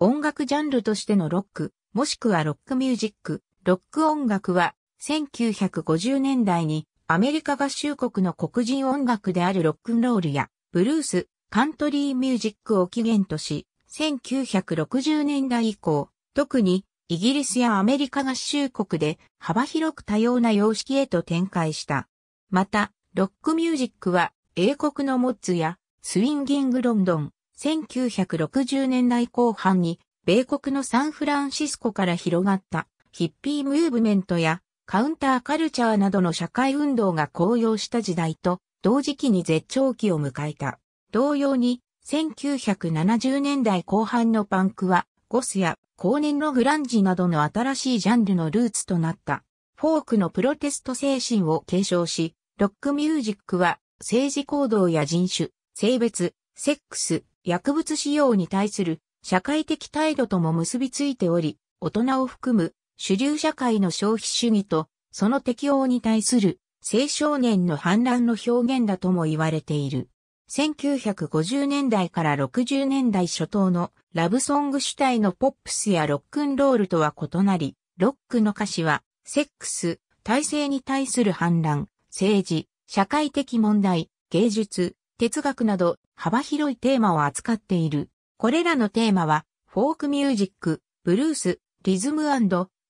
音楽ジャンルとしてのロック、もしくはロックミュージック、ロック音楽は1950年代にアメリカ合衆国の黒人音楽であるロックンロールやブルース、カントリーミュージックを起源とし、1960年代以降、特にイギリスやアメリカ合衆国で幅広く多様な様式へと展開した。また、ロックミュージックは英国のモッツやスウィンギングロンドン、1960年代後半に米国のサンフランシスコから広がったヒッピームーブメントやカウンターカルチャーなどの社会運動が高揚した時代と同時期に絶頂期を迎えた。同様に1970年代後半のパンクはゴスや後年のグランジなどの新しいジャンルのルーツとなった。フォークのプロテスト精神を継承し、ロックミュージックは政治行動や人種、性別、セックス、薬物使用に対する社会的態度とも結びついており、大人を含む主流社会の消費主義とその適応に対する青少年の反乱の表現だとも言われている。1950年代から60年代初頭のラブソング主体のポップスやロックンロールとは異なり、ロックの歌詞はセックス、体制に対する反乱、政治、社会的問題、芸術、哲学など幅広いテーマを扱っている。これらのテーマは、フォークミュージック、ブルース、リズム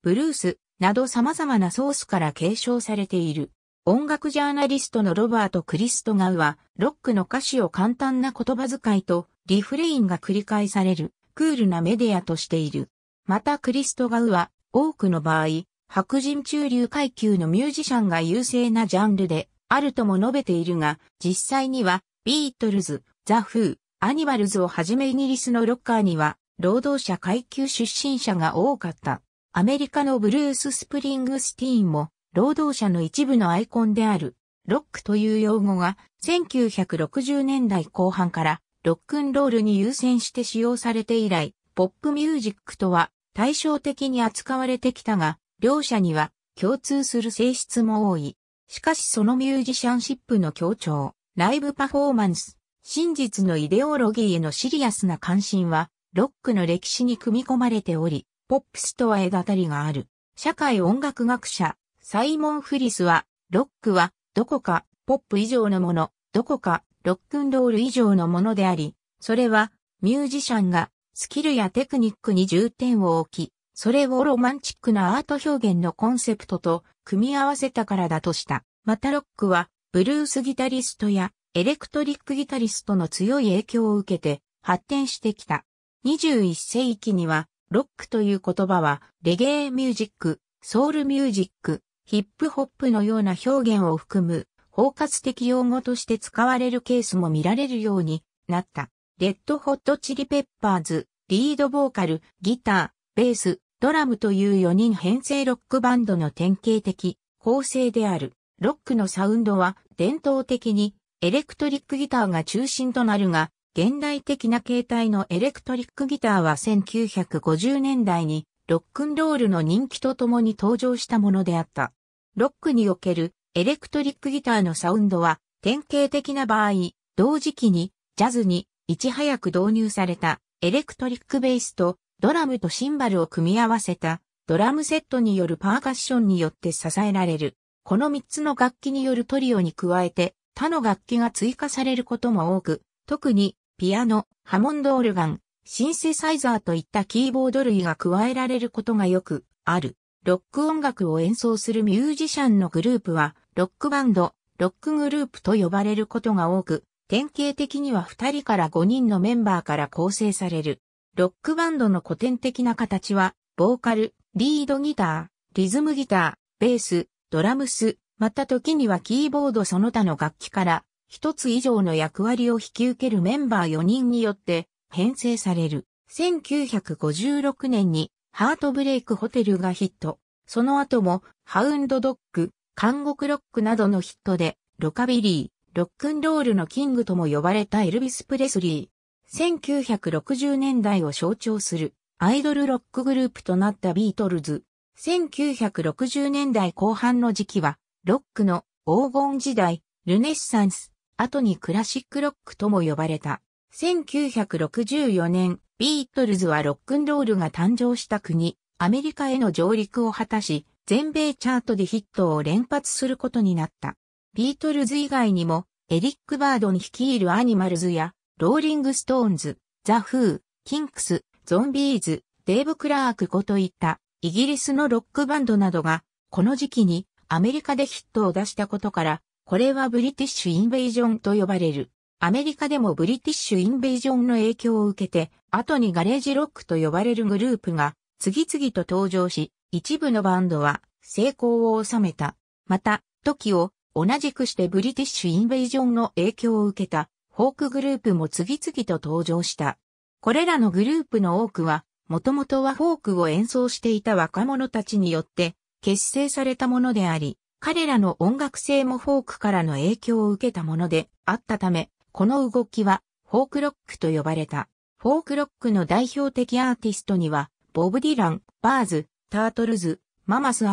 ブルースなど様々なソースから継承されている。音楽ジャーナリストのロバート・クリストガウは、ロックの歌詞を簡単な言葉遣いとリフレインが繰り返されるクールなメディアとしている。またクリストガウは、多くの場合、白人中流階級のミュージシャンが優勢なジャンルであるとも述べているが、実際にはビートルズ、ザ・フー、アニマルズをはじめイギリスのロッカーには、労働者階級出身者が多かった。アメリカのブルース・スプリングスティーンも、労働者の一部のアイコンである、ロックという用語が、1960年代後半から、ロックンロールに優先して使用されて以来、ポップミュージックとは、対照的に扱われてきたが、両者には、共通する性質も多い。しかしそのミュージシャンシップの強調、ライブパフォーマンス、真実のイデオロギーへのシリアスな関心は、ロックの歴史に組み込まれており、ポップスとは隔たりがある。社会音楽学者、サイモン・フリスは、ロックは、どこか、ポップ以上のもの、どこか、ロックンロール以上のものであり、それは、ミュージシャンが、スキルやテクニックに重点を置き、それをロマンチックなアート表現のコンセプトと組み合わせたからだとした。またロックは、ブルースギタリストやエレクトリックギタリストの強い影響を受けて発展してきた。21世紀には、ロックという言葉は、レゲエミュージック、ソウルミュージック、ヒップホップのような表現を含む、包括的用語として使われるケースも見られるようになった。レッドホットチリペッパーズ、リードボーカル、ギター、ベース、ドラムという4人編成ロックバンドの典型的構成である。ロックのサウンドは伝統的にエレクトリックギターが中心となるが、現代的な形態のエレクトリックギターは1950年代にロックンロールの人気とともに登場したものであった。ロックにおけるエレクトリックギターのサウンドは典型的な場合、同時期にジャズにいち早く導入されたエレクトリックベースとドラムとシンバルを組み合わせたドラムセットによるパーカッションによって支えられる。この3つの楽器によるトリオに加えて他の楽器が追加されることも多く、特にピアノ、ハモンドオルガン、シンセサイザーといったキーボード類が加えられることがよくある。ロック音楽を演奏するミュージシャンのグループは、ロックバンド、ロックグループと呼ばれることが多く、典型的には2人から5人のメンバーから構成される。ロックバンドの古典的な形は、ボーカル、リードギター、リズムギター、ベース、ドラムス、また時にはキーボードその他の楽器から一つ以上の役割を引き受けるメンバー4人によって編成される。1956年にハートブレイクホテルがヒット。その後もハウンドドッグ、監獄ロックなどのヒットでロカビリー、ロックンロールのキングとも呼ばれたエルビス・プレスリー。1960年代を象徴するアイドルロックグループとなったビートルズ。1960年代後半の時期はロックの黄金時代、ルネッサンス、後にクラシックロックとも呼ばれた。1964年、ビートルズはロックンロールが誕生した国、アメリカへの上陸を果たし、全米チャートでヒットを連発することになった。ビートルズ以外にも、エリック・バードン率いるアニマルズや、ローリング・ストーンズ、ザ・フー、キンクス、ゾンビーズ、デーブ・クラーク5といったイギリスのロックバンドなどがこの時期にアメリカでヒットを出したことからこれはブリティッシュインベージョンと呼ばれる。アメリカでもブリティッシュインベージョンの影響を受けて後にガレージロックと呼ばれるグループが次々と登場し一部のバンドは成功を収めた。また、時を同じくしてブリティッシュインベージョンの影響を受けたフォークグループも次々と登場した。これらのグループの多くは、もともとはフォークを演奏していた若者たちによって結成されたものであり、彼らの音楽性もフォークからの影響を受けたものであったため、この動きはフォークロックと呼ばれた。フォークロックの代表的アーティストには、ボブ・ディラン、バーズ、タートルズ、ママス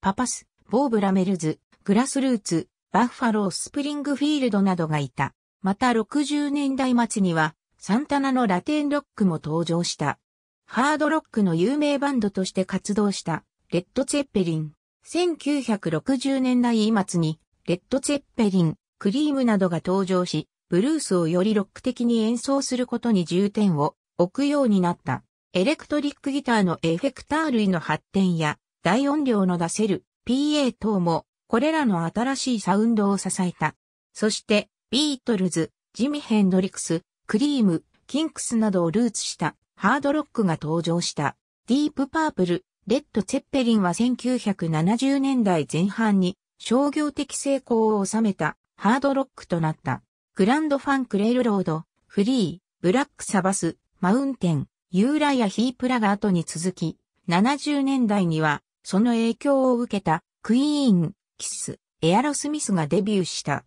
パパス、ボー・ブラメルズ、グラスルーツ、バッファロー・スプリングフィールドなどがいた。また60年代末にはサンタナのラテンロックも登場した。ハードロックの有名バンドとして活動したレッド・ツェッペリン。1960年代末にレッド・ツェッペリン、クリームなどが登場し、ブルースをよりロック的に演奏することに重点を置くようになった。エレクトリックギターのエフェクター類の発展や大音量の出せる PA 等もこれらの新しいサウンドを支えた。そしてビートルズ、ジミ・ヘンドリクス、クリーム、キンクスなどをルーツしたハードロックが登場した。ディープパープル、レッド・ツェッペリンは1970年代前半に商業的成功を収めたハードロックとなった。グランドファンクレイルロード、フリー、ブラックサバス、マウンテン、ユーライア・ヒープらが後に続き、70年代にはその影響を受けたクイーン、キス、エアロスミスがデビューした。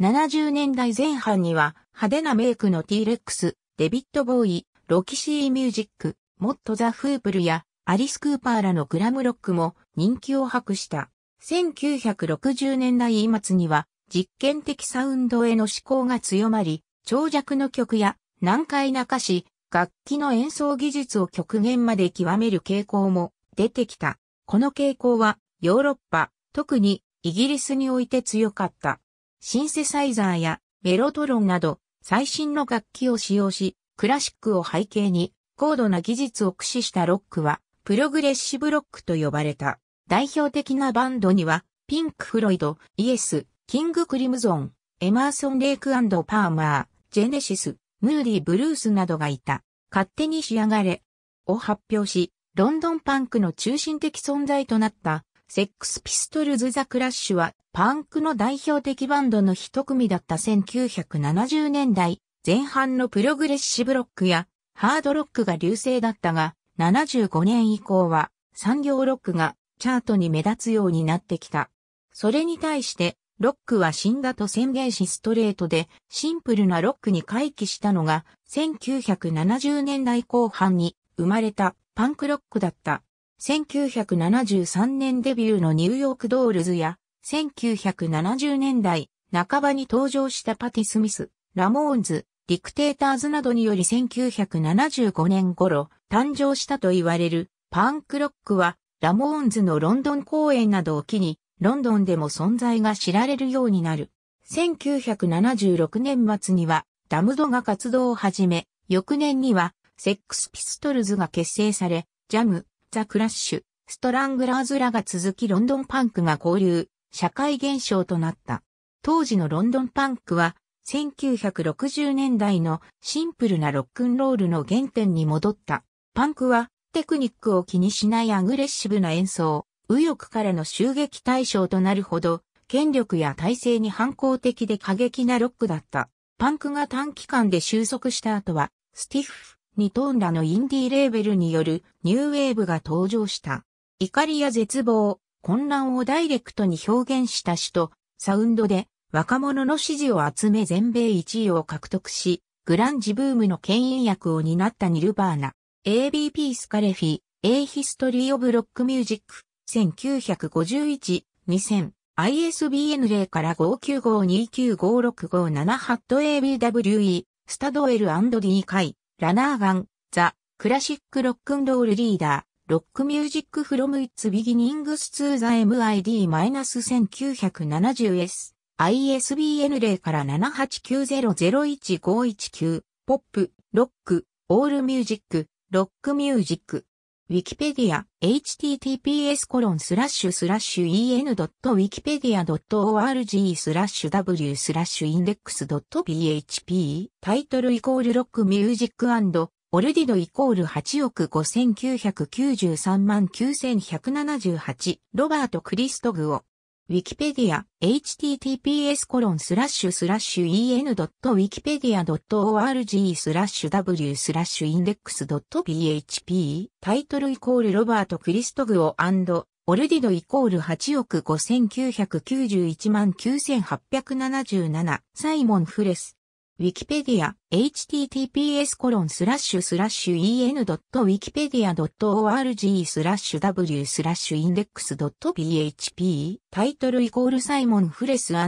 70年代前半には派手なメイクの T-Rex、デビッド・ボウイ、ロキシー・ミュージック、モット・ザ・フープルやアリス・クーパーらのグラムロックも人気を博した。1960年代末には実験的サウンドへの志向が強まり、長尺の曲や難解な歌詞、楽器の演奏技術を極限まで極める傾向も出てきた。この傾向はヨーロッパ、特にイギリスにおいて強かった。シンセサイザーやメロトロンなど最新の楽器を使用し、クラシックを背景に高度な技術を駆使したロックはプログレッシブロックと呼ばれた。代表的なバンドにはピンク・フロイド、イエス、キング・クリムゾン、エマーソン・レイクパーマー、ジェネシス、ムーディ・ブルースなどがいた。勝手にしやがれを発表し、ロンドンパンクの中心的存在となったセックスピストルズ・ザ・クラッシュはパンクの代表的バンドの一組だった1970年代前半のプログレッシブロックやハードロックが流行だったが、75年以降は産業ロックがチャートに目立つようになってきた。それに対してロックは死んだと宣言しストレートでシンプルなロックに回帰したのが1970年代後半に生まれたパンクロックだった。1973年デビューのニューヨークドールズや、1970年代半ばに登場したパティ・スミス、ラモーンズ、ディクテーターズなどにより1975年頃誕生したと言われるパンクロックはラモーンズのロンドン公演などを機にロンドンでも存在が知られるようになる。1976年末にはダムドが活動を始め、翌年にはセックスピストルズが結成され、ジャム、ザ・クラッシュ、ストラングラーズらが続きロンドンパンクが交流、社会現象となった。当時のロンドンパンクは、1960年代のシンプルなロックンロールの原点に戻った。パンクはテクニックを気にしないアグレッシブな演奏、右翼からの襲撃対象となるほど、権力や体制に反抗的で過激なロックだった。パンクが短期間で収束した後は、スティッフ、ニトーンらのインディーレーベルによるニューウェーブが登場した。怒りや絶望、混乱をダイレクトに表現した詩とサウンドで若者の支持を集め全米1位を獲得し、グランジブームの牽引役を担ったニルバーナ、ABP スカレフィ、A History of Rock Music、1951、2000、ISBN 0から595295657 ABWE、スタドエル &D 会、ラナーガン、The Classic Rock and Roll Reader、Rock Music from Its Beginnings to the MID-1970S。ISBN 0から7890-01519 Pop、Rock、オールミュージック、 Rock Music。ウィキペディア、https コロンスラッシュスラッシュ en.wikipedia.org スラッシュ w スラッシュインデックス .php タイトルイコールロックミュージックオルディドイコール8億5993万9178ロバート・クリストガウウィキペディア、https コロンスラッシュスラッシュ en.wikipedia.org スラッシュ w スラッシュ index .php title イコールロバート・クリストガウoldid イコール8億5991万9877サイモン・フリス。ウィキペディア、https コロンスラッシュスラッシュ en.wikipedia.org スラッシュ w スラッシュインデックス .php タイトルイコールサイモンフレスオ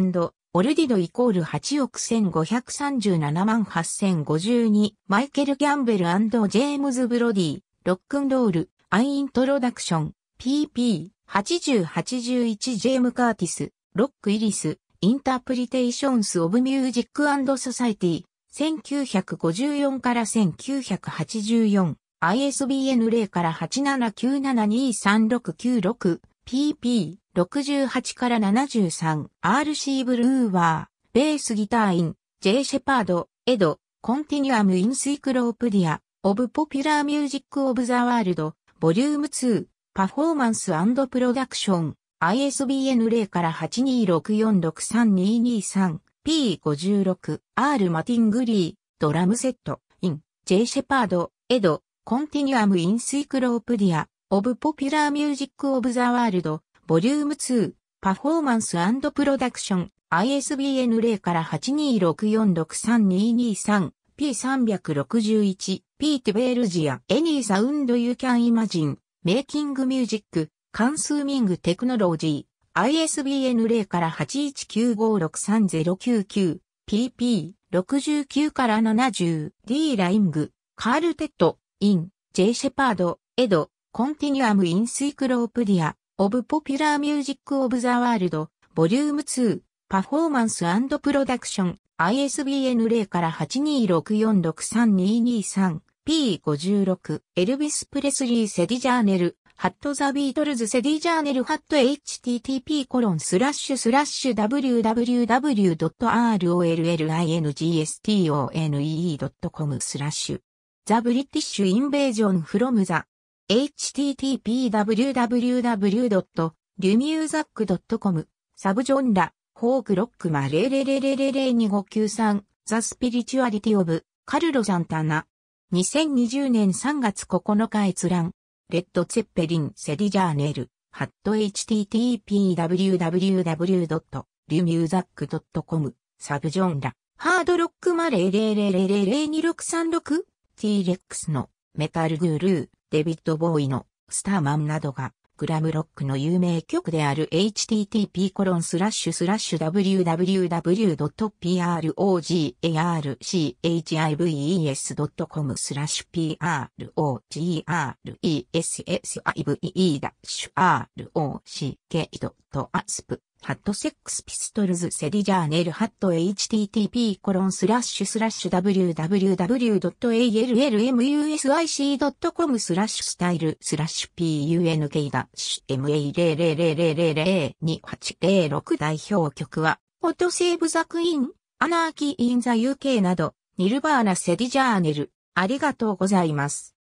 ルディドイコール8億1537万8052マイケル・キャンベルジェームズ・ブロディ Rock and Roll An Introduction PP8081 ジェーム・カーティス Rock Eras Interpretations of Music Society、1954から1984、ISBN 0から8797236696、PP68 から73、RC ブルーワー、 Bass Guitar in、J シェパード、 ed、Continuum Encyclopedia、of Popular Music of the World、Volume 2、Performance Production、ISBN 0から8264632223 P56 R マティングリー Drum Set in J シェパード ed Continuum Encyclopedia of Popular Music of the World Volume 2 Performance Production ISBN 0から8264632223 P361 P ティベールジ Any Sound You Can Imagine Making Music Consuming Technologyー、ISBN 0から 8195-63099,、PP69 から70、D ライング、カールテッド、イン、J シェパード、エド、コンティニュアムインスイクロープディア、オブポピュラーミュージックオブザワールド、ボリューム2、パフォーマンスプロダクション、ISBN 0から8264632223、P56、エルビス・プレスリー・セディジャーネル、ハットザビートルズセディジャーネルハット http コロンスラッシュスラッシュ www.rollingstone.com スラッシュザブリティッシュインベージョンフロムザ http www.lumusec.com サブジョンラホークロックマ000025593ザスピリチュアリティオブカルロ・サンタナ。2020年3月9日閲覧レッド・ツェッペリン・セディジャーネル、ハット http://www.lumusac.com サブジョンラ、ハードロックマレー000023636 T-Rex のメタルグルー、デビッド・ボーイのスターマンなどがグラムロックの有名曲である http://www.proglarchives.com スラッシュ progresssive-rock.asp ハットセックスピストルズセディジャーネルハット http コロンスラッシュスラッシュ www.allmusic.com スラッシュスタイルスラッシュ punk ダッシュ ma0000028006 代表曲はフォトセーブザクイーンアナーキーインザ UK などニルバーナセディジャーネルありがとうございます。